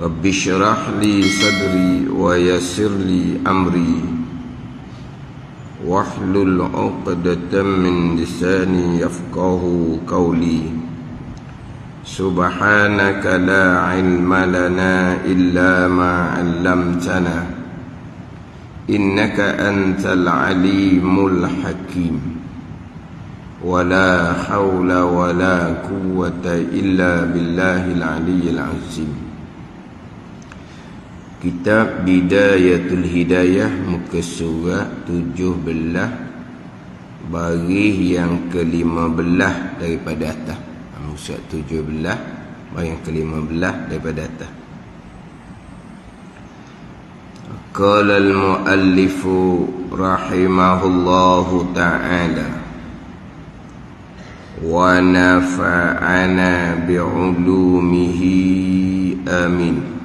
رب اشرح لي صدري ويسر لي أمري. واحلل عقدة من لساني يفقه قولي. سبحانك لا علم لنا إلا ما علمتنا. إنك أنت العليم الحكيم. ولا حول ولا قوة إلا بالله العلي العظيم. Kitab Bidayatul Hidayah Muka surat tujuh belah Baris yang kelima belah daripada atas. Muka surat tujuh belah Baris yang kelima belah daripada atas. Qala al-muallifu rahimahullahu ta'ala Wa nafa'ana bi'ulumihi amin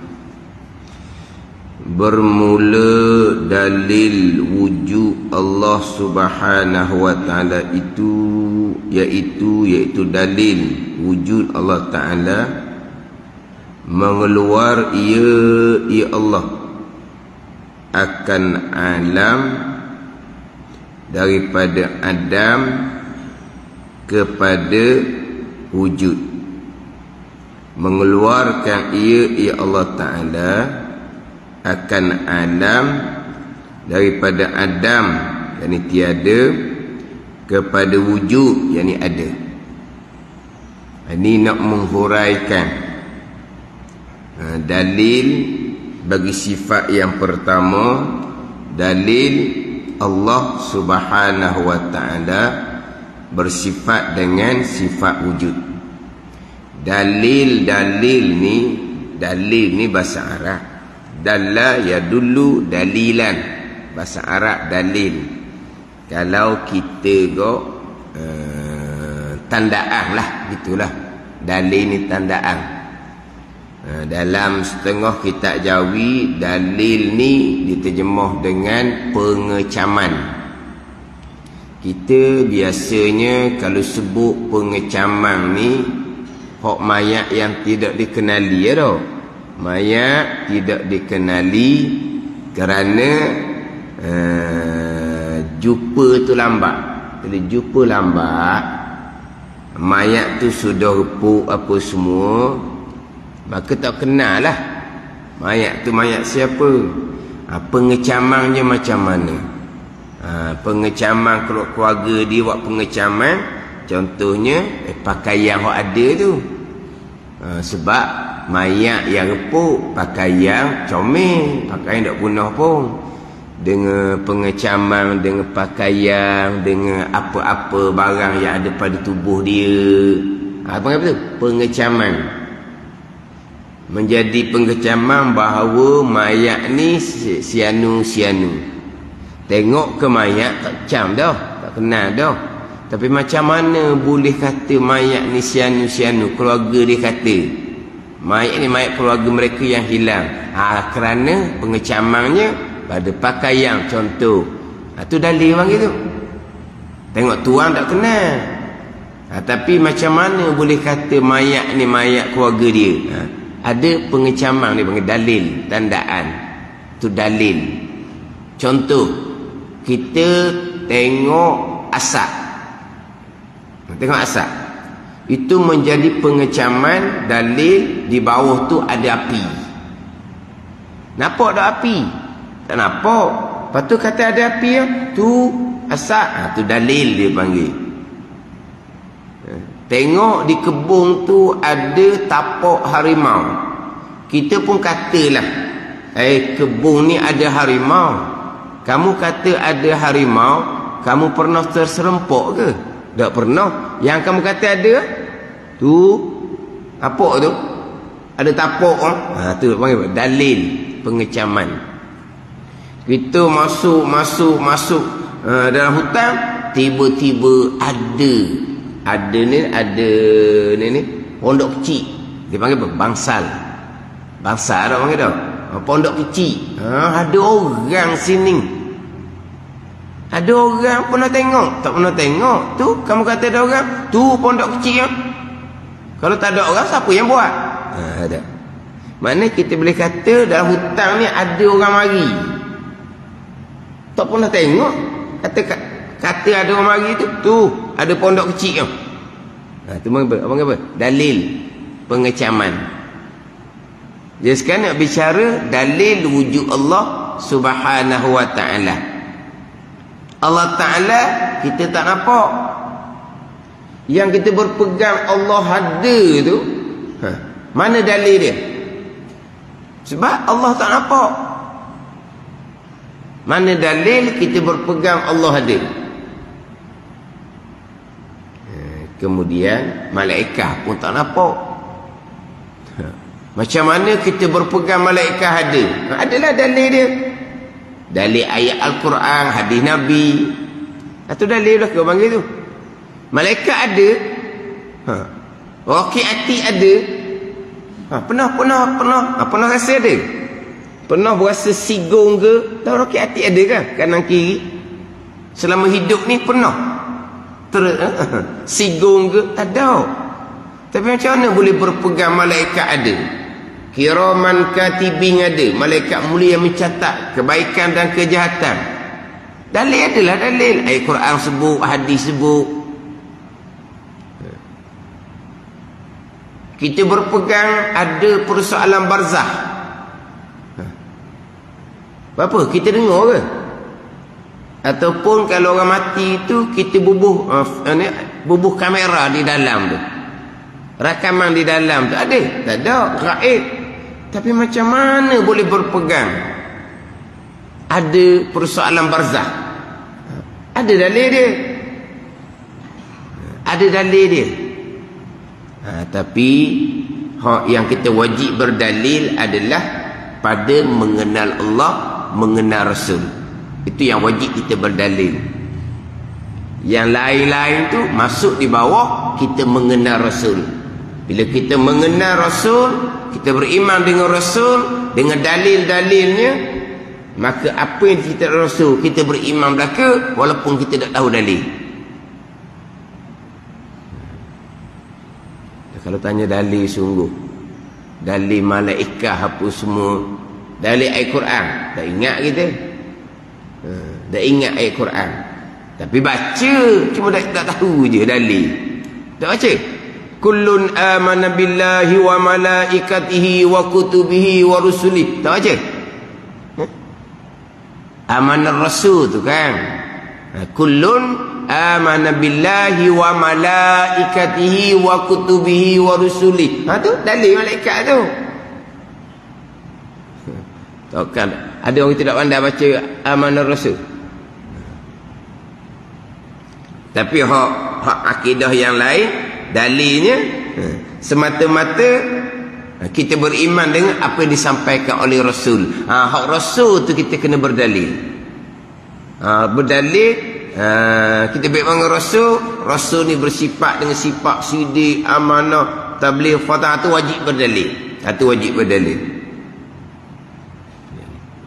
bermula dalil wujud Allah Subhanahu wa taala itu iaitu iaitu dalil wujud Allah taala mengeluar ia ia Allah akan alam daripada Adam kepada wujud. Mengeluarkan ia ia Allah taala akan Adam daripada Adam yang tiada kepada wujud yang ada. Ini nak menghuraikan. Ha, dalil bagi sifat yang pertama dalil Allah subhanahu wa ta'ala bersifat dengan sifat wujud. Dalil-dalil ni dalil ni bahasa Arab dalla ya dulu dalilan. Bahasa Arab dalil. Kalau kita go uh, tandaan lah gitulah. Dalil ni tandaan. Uh, dalam setengah kitab jawi dalil ni diterjemah dengan pengecaman. Kita biasanya kalau sebut pengecaman ni hok mayat yang tidak dikenali ya doh mayat tidak dikenali kerana uh, jumpa tu lambat. Bila jumpa lambat mayat tu sudah repuk apa semua maka tak kenal lah mayat tu mayat siapa. Ha, pengecamannya macam mana. Ha, pengecaman keluarga dia buat pengecaman contohnya eh, pakaian yang ada tu. Ha, sebab mayat yang repuk pakai yang comel pakai yang tak punah pun. Dengan pengecaman dengan pakaian dengan apa-apa barang yang ada pada tubuh dia. Ha, apa kata? Pengecaman. Menjadi pengecaman bahawa mayat ni sianu-sianu. Tengok ke mayat tak cam dah tak kenal dah. Tapi macam mana boleh kata mayat ni sianu-sianu? Keluarga dia kata Mayat ni mayat keluarga mereka yang hilang. Ha, kerana pengecamannya pada pakaian contoh. Ha, tu dalil orang gitu. Tengok tuan tak kenal. Ha, tapi macam mana boleh kata mayat ni mayat keluarga dia? Ha, ada pengecaman ni panggil dalil, tandaan. Tu dalil. Contoh, kita tengok asap. Tengok asap itu menjadi pengecaman dalil di bawah tu ada api. Nampak ada api? Tak nampak. Lepas tu kata ada api ya? tu asap ha, tu dalil dia panggil. Tengok di kebun tu ada tapak harimau. Kita pun katalah eh kebun ni ada harimau. Kamu kata ada harimau kamu pernah terserempok ke? Tak pernah. Yang kamu kata ada Tu apa tu? Ada tapak ah. Ha tu panggil dalil pengecaman. Kita masuk masuk masuk uh, dalam hutan tiba-tiba ada ada ni ada ni ni pondok kecil. Dia panggil apa? Bangsal. Bangsal dah panggil dah. Pondok kecil. Ha, ada orang sini. Ada orang pernah tengok? Tak pernah tengok. Tu kamu kata ada orang? Tu pondok kecil ya? Kalau tak ada orang siapa yang buat? Ha, ada. Mana kita boleh kata dalam hutang ni ada orang mari. Tak pernah tengok. Kata kata ada orang mari tu. Tu, ada pondok kecil tu. Ha, tu apa? Apa apa? Dalil pengecaman. Jadi sekarang nak bicara dalil wujud Allah Subhanahu wa taala. Allah taala kita tak nampak. Yang kita berpegang Allah ada tu, ha, mana dalil dia? Sebab Allah tak nampak. Mana dalil kita berpegang Allah ada? Eh, kemudian malaikat pun tak nampak. Macam mana kita berpegang malaikat ada? Adalah dalil dia. Dalil ayat Al-Quran, hadis Nabi. Itu dalil lah kau panggil tu. Malaikat ada. Ha. Roki hati ada. Ha, pernah, pernah, pernah. Ha, pernah rasa ada? Pernah berasa sigung ke? Tahu roket hati ada kan? Kanan kiri. Selama hidup ni pernah. Ter ha, sigung ke? Tak ada. Tapi macam mana boleh berpegang malaikat ada? Kiraman katibing ada. Malaikat mulia mencatat kebaikan dan kejahatan. Dalil adalah dalil. Ayat Quran sebut, hadis sebut. Kita berpegang ada persoalan barzah. Ha. apa kita dengar ke? Ataupun kalau orang mati itu kita bubuh uh, bubuh kamera di dalam tu. Rakaman di dalam tu. Ada? Tak ada. Gaib. Tapi macam mana boleh berpegang? Ada persoalan barzah. Ada dalil dia. Ada dalil dia ha, tapi ha, yang kita wajib berdalil adalah pada mengenal Allah mengenal Rasul. Itu yang wajib kita berdalil. Yang lain-lain tu masuk di bawah kita mengenal Rasul. Bila kita mengenal Rasul kita beriman dengan Rasul dengan dalil-dalilnya maka apa yang kita Rasul kita beriman belaka walaupun kita tak tahu dalil Kalau tanya dalil sungguh. Dalil malaikat apa semua. Dalil ayat Quran. Tak ingat kita. Ha, tak ingat ayat Quran. Tapi baca. Cuma tak, tak tahu je dalil. Tak baca. Kullun amana billahi wa malaikatihi wa kutubihi wa rusulih. Tak baca. Ha? Rasul tu kan. Ha, kullun amana billahi wa malaikatihi wa kutubihi wa rusuli. Ha tu dalil malaikat tu. Kan? Ada orang tidak pandai baca amanah rasul. Tapi hak hak akidah yang lain dalilnya ha, semata-mata ha, kita beriman dengan apa yang disampaikan oleh rasul. Ha hak rasul tu kita kena berdalil. Ha berdalil Ha, kita baik dengan Rasul. Rasul ni bersifat dengan sifat sidik, amanah, tabligh, fatah. Tu wajib berdalil. Itu wajib berdalil.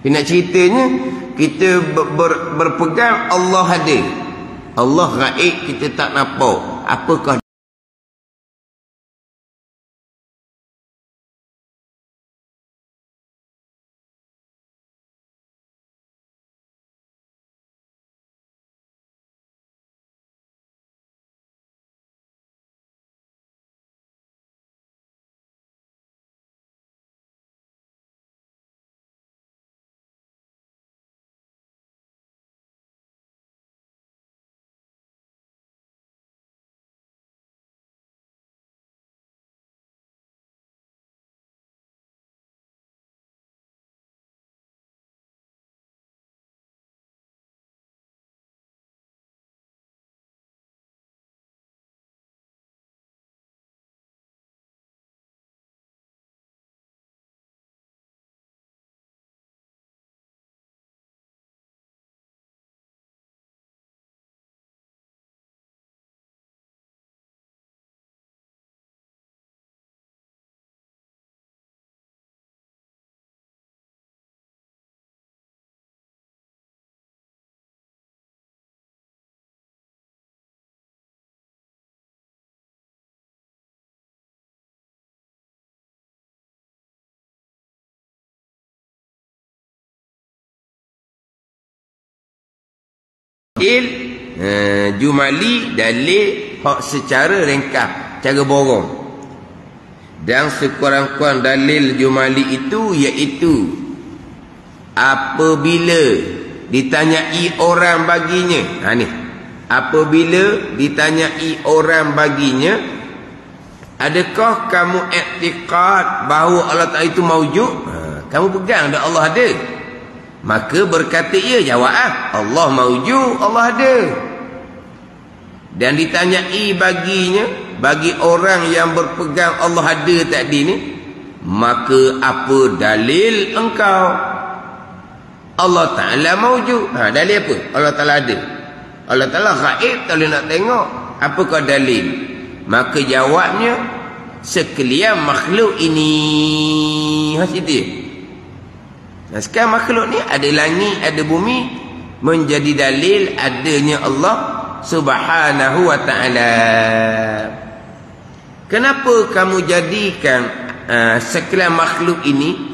Nak ceritanya Kita ber, ber, berpegang Allah ada Allah gaib kita tak nampak. Apakah il uh, jumali dalil hak secara ringkas cara borong. Dan sekurang-kurang dalil jumali itu iaitu apabila ditanyai orang baginya ha ni. Apabila ditanyai orang baginya adakah kamu iktikad bahawa Allah Taala itu maujud ha, kamu pegang dah Allah ada maka berkata ia jawab ah Allah maujud Allah ada. Dan ditanyai baginya bagi orang yang berpegang Allah ada tadi ni maka apa dalil engkau? Allah Ta'ala maujud ha, dalil apa? Allah Ta'ala ada. Allah Ta'ala gaib tak boleh nak tengok. Apakah dalil? Maka jawabnya sekalian makhluk ini. Hasil dia nah, sekarang makhluk ni ada langit ada bumi menjadi dalil adanya Allah subhanahu wa ta'ala. Kenapa kamu jadikan uh, sekalian makhluk ini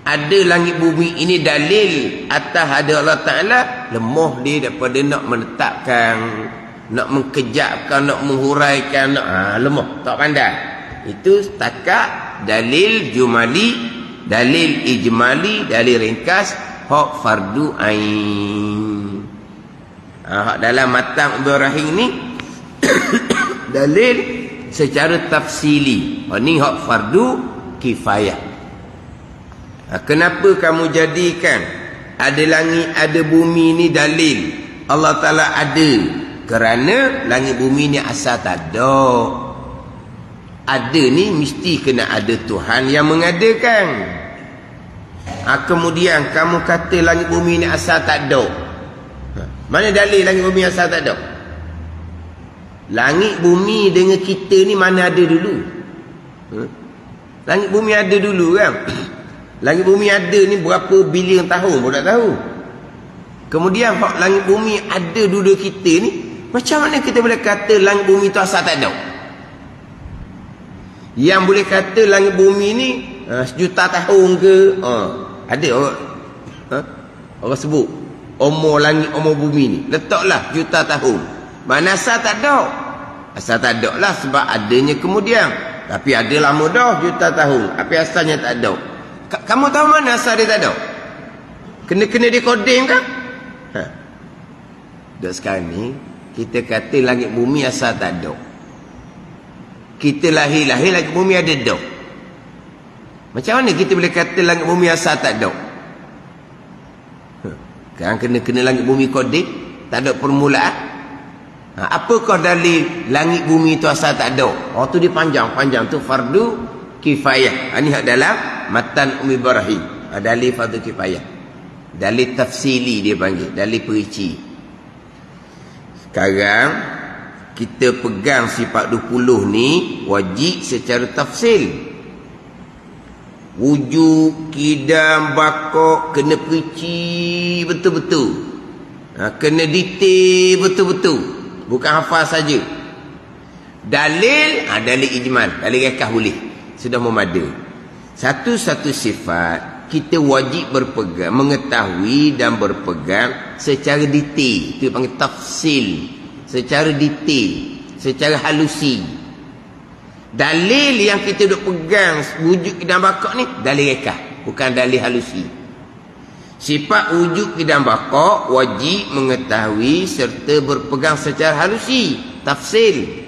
ada langit bumi ini dalil atas ada Allah Ta'ala? Lemah dia daripada nak menetapkan nak mengkejapkan nak menghuraikan. Nak, ha, lemah. Tak pandai. Itu setakat dalil jumali dalil ijmali dalil ringkas hak fardu ain. Ha, hak dalam matang Ibrahim ni dalil secara tafsili. Ha, ni hak fardu kifayah. Ha, kenapa kamu jadikan ada langit ada bumi ni dalil? Allah Taala ada. Kerana langit bumi ni asal tak ada. Ada ni mesti kena ada Tuhan yang mengadakan ha, kemudian kamu kata langit bumi ni asal tak ada ha, mana dalil langit bumi asal tak ada langit bumi dengan kita ni mana ada dulu ha? langit bumi ada dulu kan Langit bumi ada ni berapa bilion tahun pun tak tahu. Kemudian hak langit bumi ada dua kita ni, macam mana kita boleh kata langit bumi tu asal tak ada? Yang boleh kata langit bumi ni uh, sejuta tahun ke? Uh, ada orang uh, orang sebut umur langit umur bumi ni. Letaklah juta tahun. Mana asal tak ada? Asal tak ada lah sebab adanya kemudian. Tapi ada lama dah juta tahun. Tapi asalnya tak ada. Kamu tahu mana asal dia tak ada? Kena-kena dia kan? Ha. Duk sekarang ni, kita kata langit bumi asal tak ada. Kita lahir-lahir langit bumi ada dok. Macam mana kita boleh kata langit bumi asal tak ada? Kan kena-kena langit bumi koding, tak ada permulaan. Ha. Apakah dalil langit bumi itu asal tak ada? Oh tu dia panjang-panjang tu fardu kifayah. Ini ha, dalam matan Umi Ibrahim. Ha, dalil fardu kifayah. Dalil tafsili dia panggil. Dalil perici. Sekarang kita pegang sifat 20 ni wajib secara tafsil. Wujud, kidam, bakok kena perici betul-betul. Ha, kena detail betul-betul. Bukan hafal saja. Dalil, ha, dalil ijmal. Dalil rekah boleh sudah memada satu-satu sifat kita wajib berpegang mengetahui dan berpegang secara detail itu panggil tafsil secara detail secara halusi dalil yang kita duk pegang wujud dan bakak ni dalil rekah bukan dalil halusi sifat wujud dan bakak wajib mengetahui serta berpegang secara halusi tafsil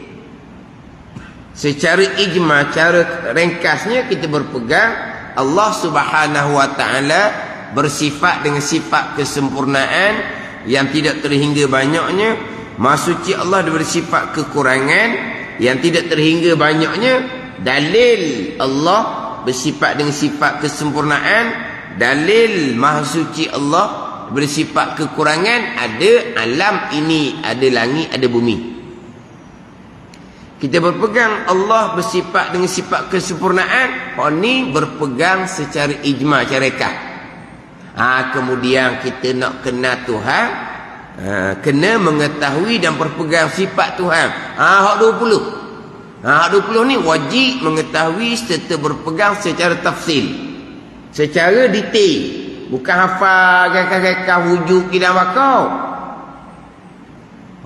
Secara ijma, cara ringkasnya kita berpegang Allah subhanahu wa ta'ala bersifat dengan sifat kesempurnaan yang tidak terhingga banyaknya. Maksudnya Allah bersifat kekurangan yang tidak terhingga banyaknya. Dalil Allah bersifat dengan sifat kesempurnaan. Dalil maha suci Allah bersifat kekurangan. Ada alam ini, ada langit, ada bumi. Kita berpegang Allah bersifat dengan sifat kesempurnaan. Oh ni berpegang secara ijma syarikah. Ha, kemudian kita nak kenal Tuhan. Ha, kena mengetahui dan berpegang sifat Tuhan. Ha, hak 20. Ha, hak 20 ni wajib mengetahui serta berpegang secara tafsil. Secara detail. Bukan hafal kakak-kakak wujud kita bakau.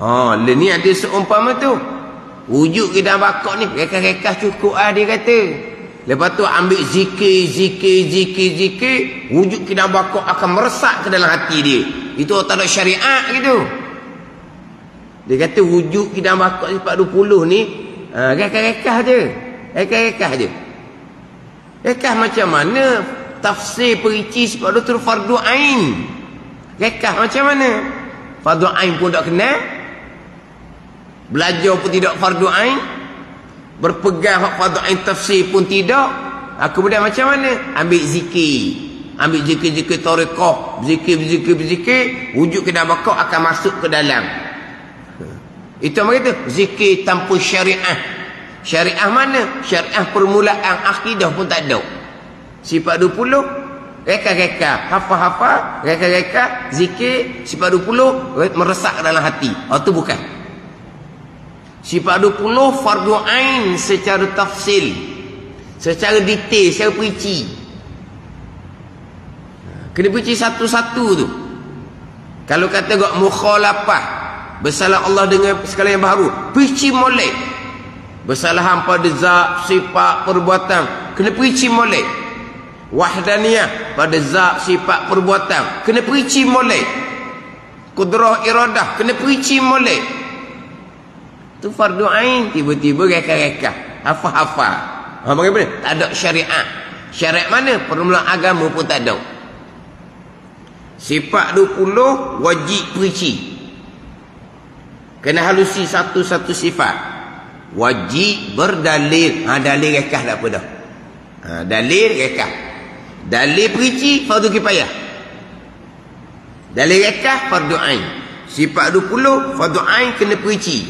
Ha, ni ada seumpama tu. Wujud kita bakok ni rekah-rekah cukup ah dia kata. Lepas tu ambil zikir, zikir, zikir, zikir, wujud kita bakok akan meresap ke dalam hati dia. Itu tak ada syariat gitu. Dia kata wujud bakok ni 40 ni, ha, rekah-rekah je. Rekah-rekah je. Rekah macam mana tafsir perici sebab tu fardu ain. Rekah macam mana? Fardu ain pun tak kenal. Belajar pun tidak fardu ain. Berpegang fardu ain tafsir pun tidak. Ha, kemudian macam mana? Ambil zikir. Ambil zikir-zikir tarekah. Zikir-zikir-zikir. Wujud kena bakar akan masuk ke dalam. Itu apa kata? Zikir tanpa syariah. Syariah mana? Syariah permulaan akidah pun tak ada. Sifat 20 Reka-reka, hafal-hafal, reka-reka, zikir, sifat 20, meresak dalam hati. Oh, itu bukan. Sifat 20, fardu ain secara tafsil. Secara detail, secara perici. Kena perici satu-satu tu. Kalau kata kau mukhalafah, bersalah Allah dengan segala yang baru, perici molek. Bersalahan pada zat, sifat, perbuatan, kena perici molek. Wahdaniyah pada zat sifat perbuatan kena perici molek. Kudrah iradah kena perici molek. Tu fardu ain tiba-tiba reka-reka hafal-hafal. Ha bagaimana tak ada syariat. Syariat mana? Permulaan agama pun tak ada sifat 20 wajib perici kena halusi satu-satu sifat wajib berdalil ha dalil rekah tak apa dah ha, dalil rekah Dalil perici fardu kifayah. Dalil rekah fardu ain. Sifat 20 fardu ain kena perici.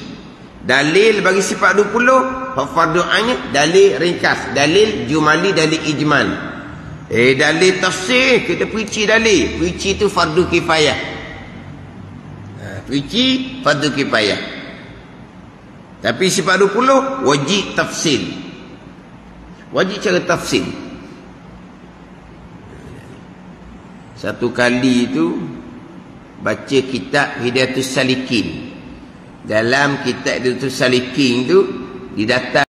Dalil bagi sifat 20 fardu ainnya dalil ringkas, dalil jumali, dalil ijmal. Eh dalil tafsir kita perici dalil. Perici tu fardu kifayah. Ha, perici fardu kifayah. Tapi sifat 20 wajib tafsir. Wajib cara tafsir. Satu kali itu baca kitab Hidayatus Salikin. Dalam kitab Hidayatus Salikin itu didatang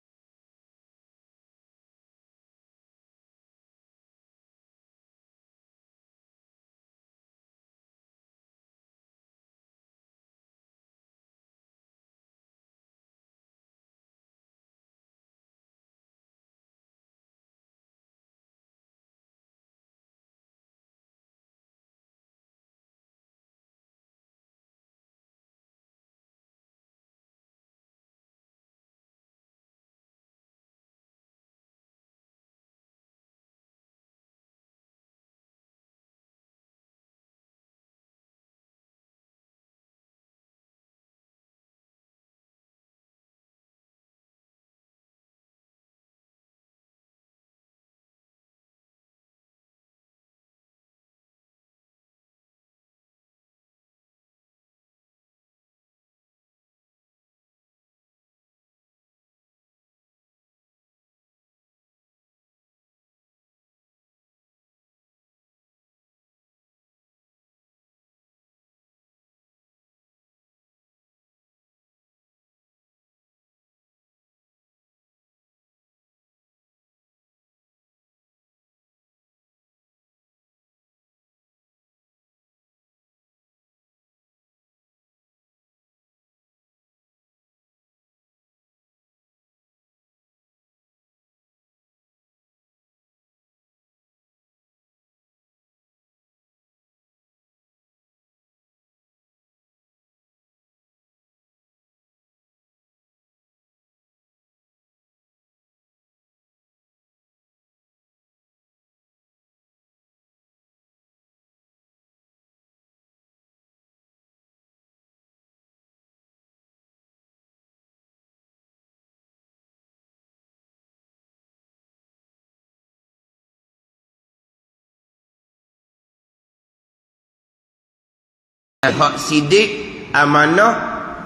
hak sidik amanah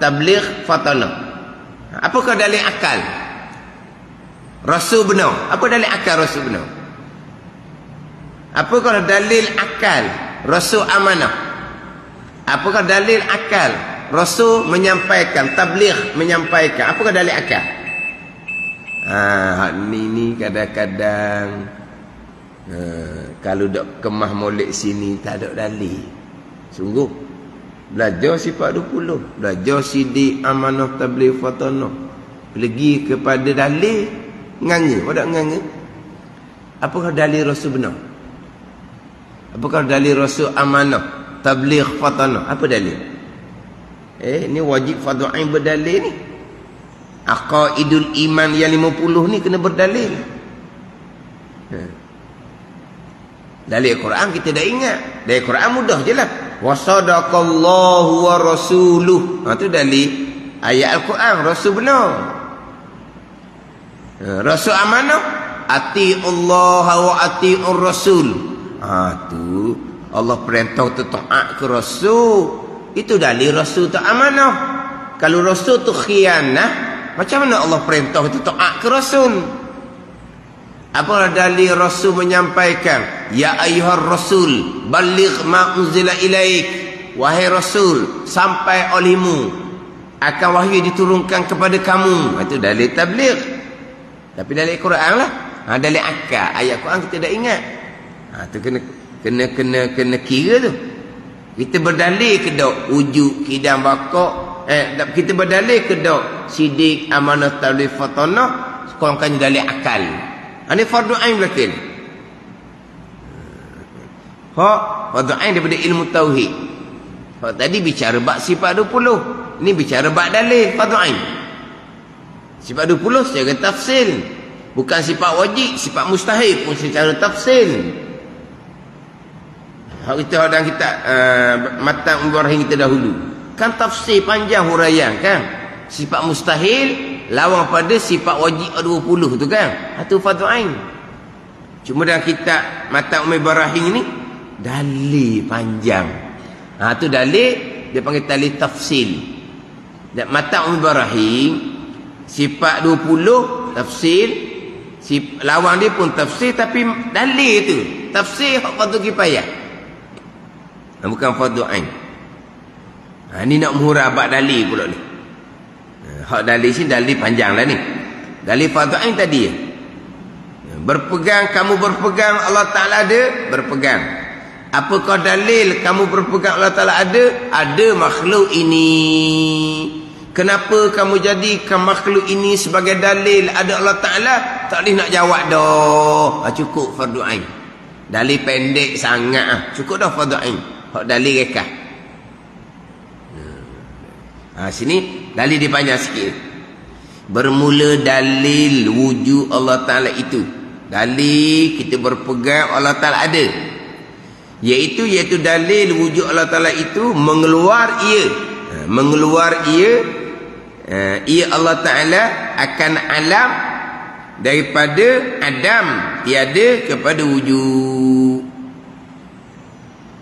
tabligh fatanah apakah dalil akal rasul benar apa dalil akal rasul benar apakah dalil akal rasul amanah apakah dalil akal Rasul menyampaikan, tabligh menyampaikan. Apakah dalil akal? Ha, ni ni kadang-kadang ha, kalau dok kemah molek sini tak ada dalil. Sungguh. Belajar sifat 20. Belajar sidi amanah tabligh fatana. Pergi kepada dalil nganga, ada nganga. Apakah dalil Rasul benar? Apakah dalil Rasul amanah tabligh fatana? Apa dalil? Eh, ni wajib fardu ain berdalil ni. Aqaidul iman yang 50 ni kena berdalil. Ha. Dalil Quran kita dah ingat. Dalil Quran mudah je lah. Wasadaqallahu wa rasuluh. Ha, tu dalil ayat Al-Quran. Rasul benar. Ha, Rasul amanah. Ati Allah wa ati Rasul. Ha, tu Allah perintah tu taat ke Rasul. Itu dalil Rasul tu amanah. Kalau Rasul tu khianah, macam mana Allah perintah itu taat ke Rasul? Apa dalil Rasul menyampaikan? Ya ayuhar Rasul, baligh ma unzila ilaik. Wahai Rasul, sampai olehmu akan wahyu diturunkan kepada kamu. Itu dalil tabligh. Tapi dalil Quran lah. Ha, dalil akal. Ayat Quran kita dah ingat. Ha, tu kena kena kena kena kira tu. Kita berdalil ke dok wujud kidam bakok eh kita berdalil ke dok sidik amanah tabligh fatana sekurang kan dalil akal ini fardu ain belakang ha fardu ain daripada ilmu tauhid. Ha, tadi bicara bab sifat 20 ini bicara bab dalil fardu ain. Sifat 20 secara tafsil. Bukan sifat wajib sifat mustahil pun secara tafsil. Hak kita ada kita uh, mata Ibrahim kita dahulu. Kan tafsir panjang huraian kan? Sifat mustahil lawan pada sifat wajib 20 tu kan? Itu fardu ain. Cuma dalam kitab mata ummi barahim ni dalil panjang. Ha tu dalil dia panggil dalil tafsil. Dan mata ummi barahim sifat 20 tafsil. Si lawan dia pun tafsir tapi dalil tu. Tafsir hak fardu kifayah bukan fardu ain. Ha, ni nak menghurah dalil pula ni. Ha, hak dalil sini dalil panjang lah ni. Dalil fadha'in tadi. Ya, berpegang, kamu berpegang Allah Ta'ala ada, berpegang. Apakah dalil kamu berpegang Allah Ta'ala ada? Ada makhluk ini. Kenapa kamu jadikan makhluk ini sebagai dalil ada Allah Ta'ala? Tak boleh nak jawab dah. Ha, cukup fardu'ain. Dalil pendek sangat. Ha. Cukup dah fardu'ain. Hak dalil rekah. Ha, sini dalil dia panjang sikit. Bermula dalil wujud Allah Ta'ala itu. Dalil kita berpegang Allah Ta'ala ada. Iaitu, iaitu dalil wujud Allah Ta'ala itu mengeluar ia. Ha, mengeluar ia. Ha, ia Allah Ta'ala akan alam daripada Adam tiada kepada wujud.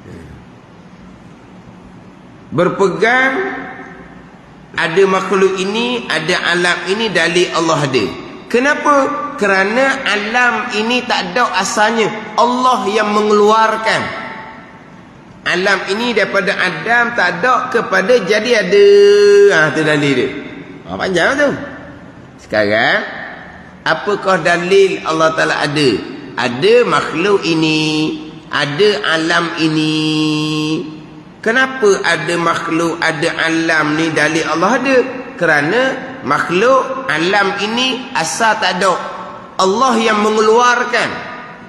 Ha. Berpegang ada makhluk ini, ada alam ini dalil Allah ada. Kenapa? Kerana alam ini tak ada asalnya. Allah yang mengeluarkan. Alam ini daripada Adam tak ada kepada jadi ada. Ha, itu dalil dia. Ha, panjang tu. Sekarang, apakah dalil Allah Ta'ala ada? Ada makhluk ini. Ada alam ini. Kenapa ada makhluk, ada alam ni dalil Allah ada? Kerana makhluk, alam ini asal tak ada. Allah yang mengeluarkan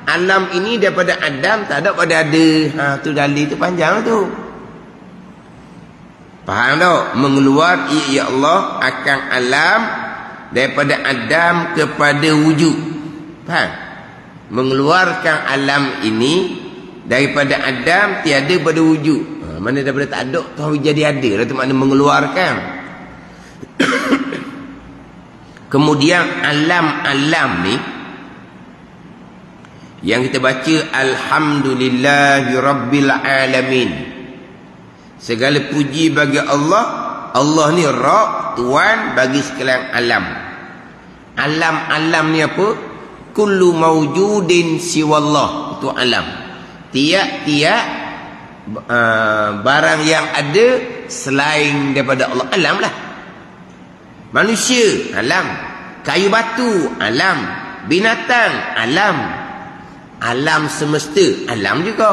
alam ini daripada Adam tak ada pada ada. Ha tu dalil tu panjang tu. Faham tak? Mengeluar ya Allah akan alam daripada Adam kepada wujud. Faham? Mengeluarkan alam ini daripada Adam tiada pada wujud mana daripada tak ada tu jadi ada itu makna mengeluarkan. Kemudian alam-alam ni yang kita baca alhamdulillahi rabbil alamin. Segala puji bagi Allah. Allah ni Rabb tuan bagi sekalian alam. Alam-alam ni apa? Kullu mawjudin siwallah. Itu alam. Tiap-tiap uh, barang yang ada selain daripada Allah. Alam lah. Manusia alam. Kayu batu alam. Binatang alam. Alam semesta alam juga.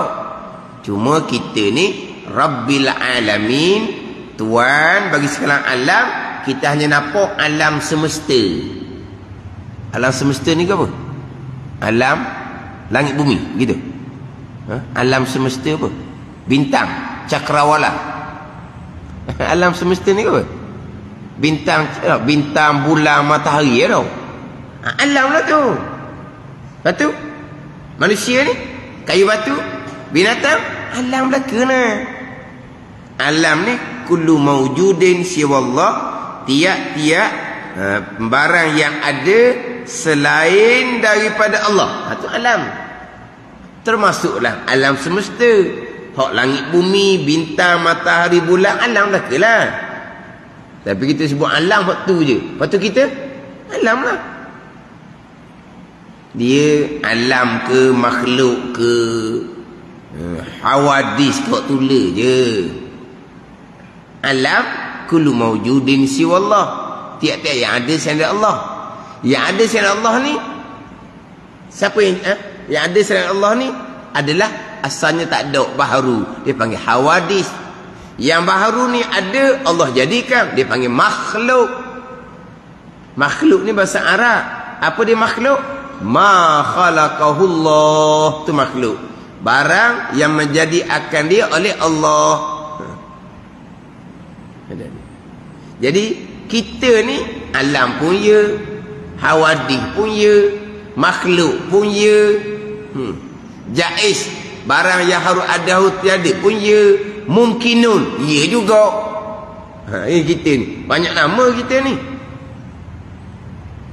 Cuma kita ni rabbil alamin tuan bagi sekalian alam kita hanya nampak alam semesta. Alam semesta ni ke apa? Alam langit bumi gitu. Ha? alam semesta apa bintang cakrawala. Alam semesta ni apa? Bintang eh, bintang bulan matahari ya tau. Ha, alam lah tu. Lepas tu manusia ni kayu batu binatang alam lah kena alam ni kullu mawjudin siwallah tiap-tiap uh, barang yang ada selain daripada Allah. Itu ha, alam. Termasuklah alam semesta hak langit bumi bintang matahari bulan alam dah ke lah tapi kita sebut alam waktu je. Lepas tu kita alam lah. Dia alam ke makhluk ke uh, hawadis kau tulis je. Alam kullu mawjudin siwallah. Tiap-tiap yang ada selain Allah. Yang ada selain Allah ni siapa yang eh? yang ada selain Allah ni adalah asalnya tak ada baharu. Dia panggil hawadis. Yang baharu ni ada Allah jadikan dia panggil makhluk. Makhluk ni bahasa Arab. Apa dia makhluk? Ma khalaqahullah tu makhluk. Barang yang menjadi akan dia oleh Allah. Jadi kita ni alam pun ya, hawadih pun ya, makhluk pun ya. Hmm. Jaiz barang yang harus ada tiada pun ya. Mungkinun. Ya juga. Ha, ini kita ni. Banyak nama kita ni.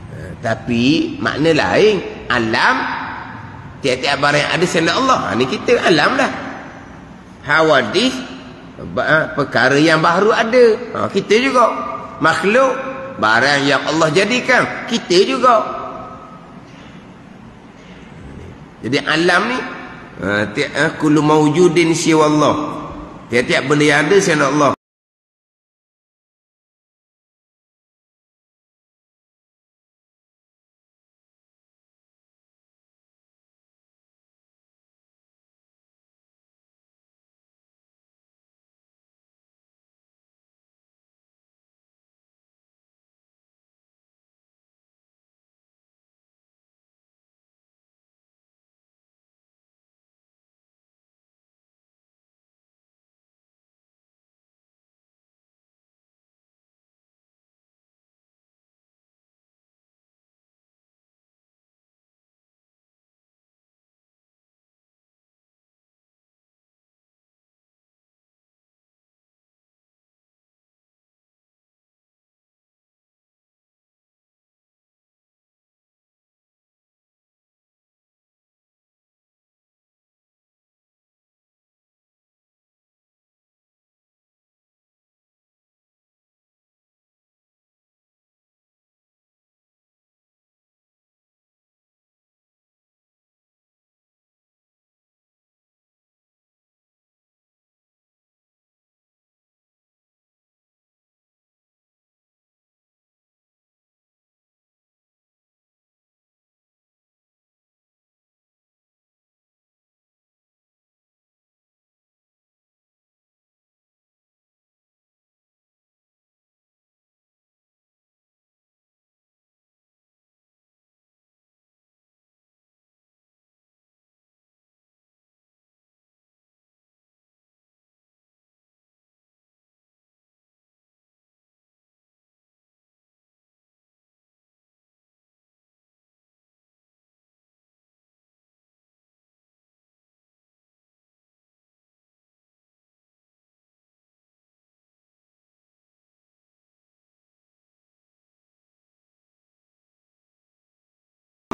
Ha, tapi makna lain alam. Tiap-tiap barang yang ada senda Allah. Ha, ni kita alam dah. Hawadis ha, perkara yang baru ada. Ha, kita juga. Makhluk barang yang Allah jadikan kita juga. Jadi alam ni ha, ha, kullu mawjudin siwallah Tiap-tiap benda yang ada nak Allah.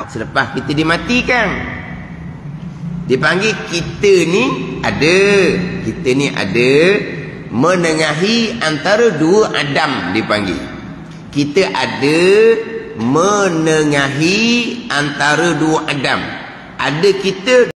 Selepas kita dimatikan Dipanggil kita ni ada. Kita ni ada. Menengahi antara dua Adam dipanggil. Kita ada Menengahi antara dua Adam. Ada kita